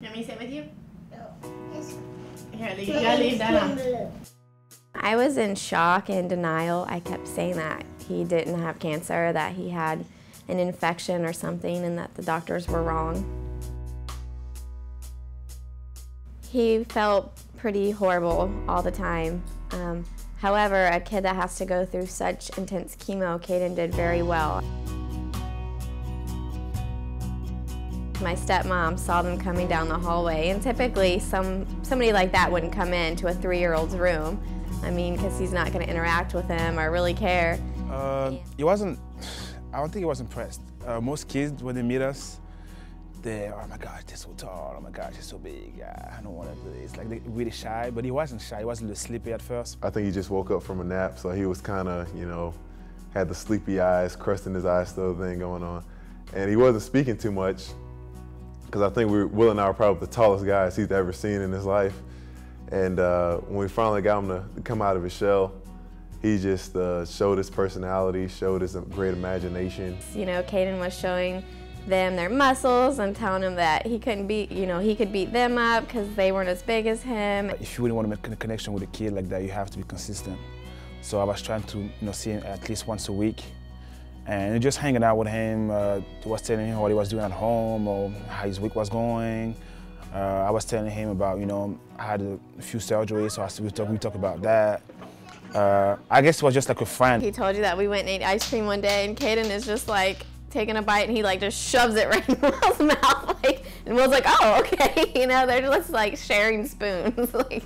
Want me sit with you? No. Here, you gotta leave that on. I was in shock and denial. I kept saying that he didn't have cancer, that he had an infection or something, and that the doctors were wrong. He felt pretty horrible all the time. Um, however, a kid that has to go through such intense chemo, Kaedyn did very well. My stepmom saw them coming down the hallway, and typically some somebody like that wouldn't come into a three-year-old's room. I mean, because he's not going to interact with them or really care. Uh, he wasn't, I don't think he was impressed. Uh, most kids, when they meet us, they, oh my gosh, they're so tall, oh my gosh, they're so big, I don't want to do this. Like, they're really shy, but he wasn't shy. He was a little sleepy at first. I think he just woke up from a nap, so he was kind of, you know, had the sleepy eyes, crust in his eyes still thing going on. And he wasn't speaking too much, because I think we, Will and I are probably the tallest guys he's ever seen in his life. And uh, when we finally got him to come out of his shell, he just uh, showed his personality, showed his great imagination. You know, Kaedyn was showing them their muscles and telling them that he couldn't beat, you know, he could beat them up because they weren't as big as him. If you really want to make a connection with a kid like that, you have to be consistent. So I was trying to, you know, see him at least once a week. And just hanging out with him, uh, was telling him what he was doing at home or how his week was going. Uh, I was telling him about, you know, I had a few surgeries, so I, we talk, we talk about that. Uh, I guess it was just like a friend. He told you that we went and ate ice cream one day, and Kaedyn is just like taking a bite, and he like just shoves it right in Will's mouth, like, and Will's like, oh, okay, you know, they're just like sharing spoons, like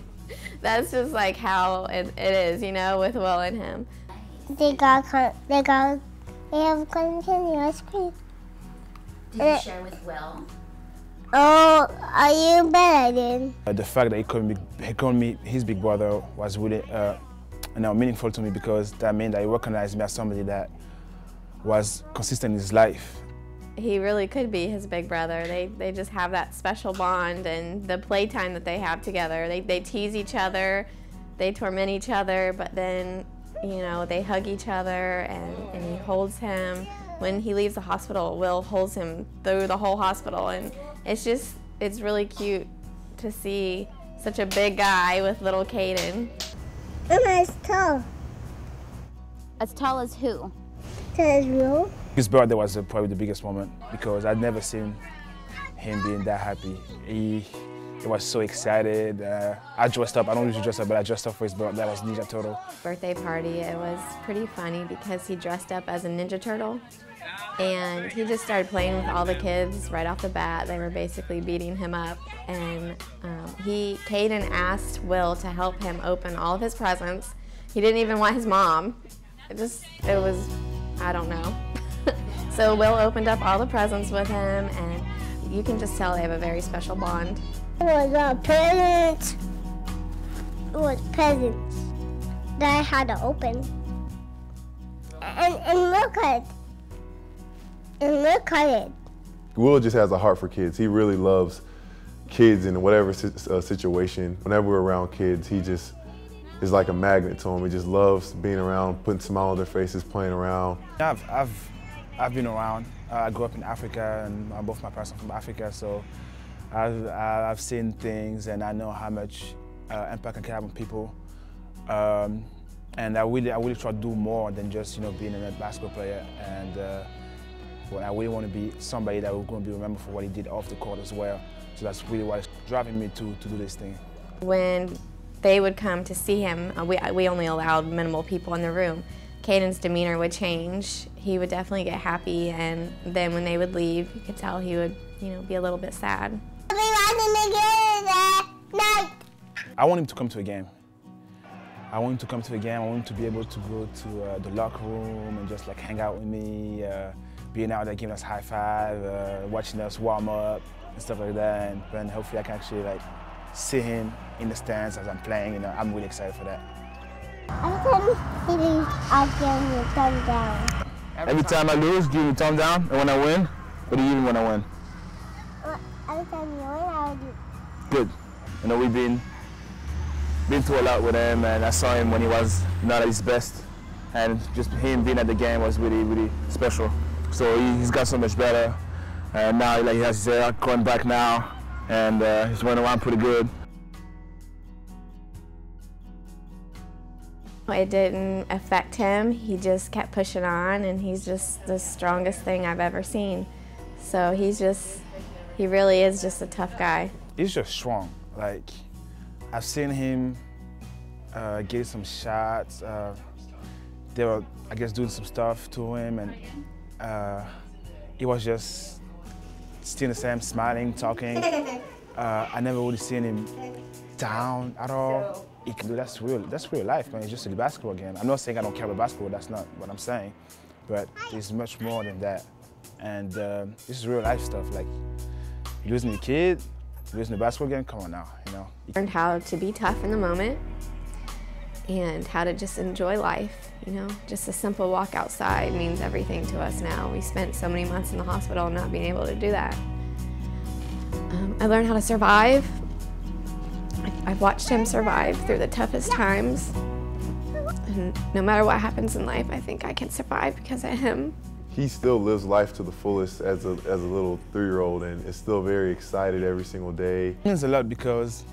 that's just like how it, it is, you know, with Will and him. They got they got they have candy ice cream. Did you share with Will? Oh, are you bet I did? Uh, the fact that he called me, he called me his big brother was really uh, you know, meaningful to me because that meant that he recognized me as somebody that was consistent in his life. He really could be his big brother. They, they just have that special bond and the playtime that they have together. They, they tease each other, they torment each other, but then, you know, they hug each other and, and he holds him. When he leaves the hospital, Will holds him through the whole hospital. And it's just, it's really cute to see such a big guy with little Kaedyn. I'm as tall. As tall as who? Tall as you. His birthday was probably the biggest moment because I'd never seen him being that happy. He, he was so excited. Uh, I dressed up, I don't usually dress up, but I dressed up for his birthday. That was Ninja Turtle. Birthday party, it was pretty funny because he dressed up as a Ninja Turtle and he just started playing with all the kids right off the bat. They were basically beating him up and um, he, Kaedyn asked Will to help him open all of his presents. He didn't even want his mom. It just, it was, I don't know. so Will opened up all the presents with him and you can just tell they have a very special bond. It was a present. It was presents that I had to open. And, and look at it. And look at it. Will just has a heart for kids. He really loves kids in whatever uh, situation. Whenever we're around kids, he just is like a magnet to him. He just loves being around, putting a smile on their faces, playing around. I've, I've, I've been around. Uh, I grew up in Africa, and both my parents are from Africa, so I've, I've seen things, and I know how much uh, impact I can have on people. Um, and I really, I really try to do more than just, you know, being a basketball player. And uh, when I really want to be somebody that will going to be remembered for what he did off the court as well. So that's really what's driving me to, to do this thing. When they would come to see him, uh, we, we only allowed minimal people in the room. Kaedyn's demeanor would change. He would definitely get happy, and then when they would leave, you could tell he would, you know, be a little bit sad. I want him to come to a game. I want him to come to a game. I want him to be able to go to uh, the locker room and just like hang out with me, uh, being out there giving us high five, uh, watching us warm up and stuff like that. And then hopefully I can actually like see him in the stands as I'm playing. You know, I'm really excited for that. Every time he leaves, I give him a thumb down. Every time I lose, give me a thumb down, and when I win, what do you mean when I win? Every time you win, I'll do. Good. You know, we've been been through a lot with him, and I saw him when he was not at his best, and just him being at the game was really, really special. So he, he's got so much better, and now like he has his hair going back now, and uh, he's running around pretty good. It didn't affect him. He just kept pushing on, and he's just the strongest thing I've ever seen. So he's just, he really is just a tough guy. He's just strong. Like, I've seen him uh, get some shots. Uh, they were, I guess, doing some stuff to him, and uh, he was just still the same, smiling, talking. Uh, I never really seen him down at all. He can do that's real. That's real life, man. It's just a basketball game. I'm not saying I don't care about basketball. That's not what I'm saying. But it's much more than that. And uh, this is real life stuff. Like losing a kid, losing the basketball game. Come on now, you know. Learned how to be tough in the moment and how to just enjoy life. You know, just a simple walk outside means everything to us now. We spent so many months in the hospital not being able to do that. Um, I learned how to survive I've watched him survive through the toughest times. And no matter what happens in life, I think I can survive because of him. He still lives life to the fullest as a, as a little three-year-old and is still very excited every single day. It means a lot because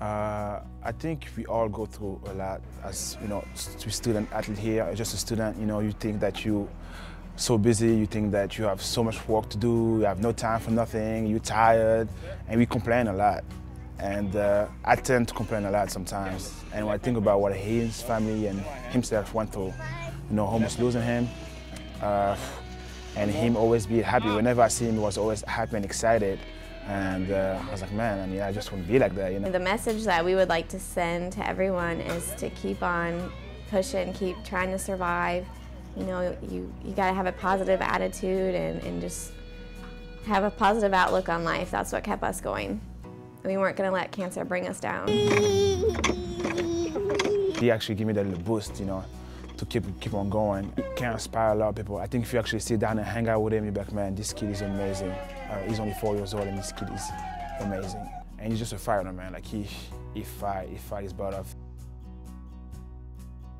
uh, I think we all go through a lot as, you know, student athlete here, just a student, you know, you think that you so busy, you think that you have so much work to do, you have no time for nothing, you're tired, and we complain a lot. And uh, I tend to complain a lot sometimes. And when I think about what his family and himself went through, you know, almost losing him, uh, and him always be happy. Whenever I see him, he was always happy and excited. And uh, I was like, man, I mean, I just want to be like that, you know. The message that we would like to send to everyone is to keep on pushing, keep trying to survive. You know, you, you got to have a positive attitude and, and just have a positive outlook on life. That's what kept us going. We weren't going to let cancer bring us down. He actually gave me that little boost, you know, to keep keep on going. It can inspire a lot of people. I think if you actually sit down and hang out with him, you're like, man, this kid is amazing. Uh, he's only four years old and this kid is amazing. And he's just a fighter, man. Like he, he fight, he fight his butt off.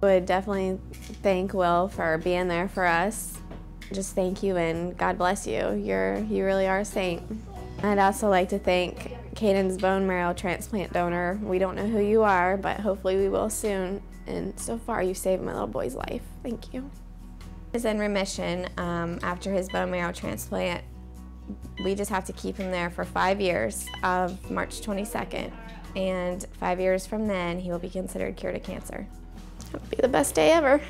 I would definitely thank Will for being there for us. Just thank you and God bless you. You're, you really are a saint. I'd also like to thank Kaedyn's bone marrow transplant donor. We don't know who you are, but hopefully we will soon. And so far, you saved my little boy's life. Thank you. He's in remission um, after his bone marrow transplant. We just have to keep him there for five years of March 22nd. And five years from then, he will be considered cured of cancer. It'll be the best day ever.